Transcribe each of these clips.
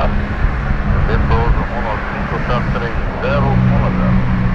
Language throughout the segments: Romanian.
departe. Depozul 1530 10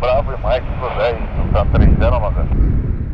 Bravo e Mike Cruzeiro, tá 3-0, Amazônia.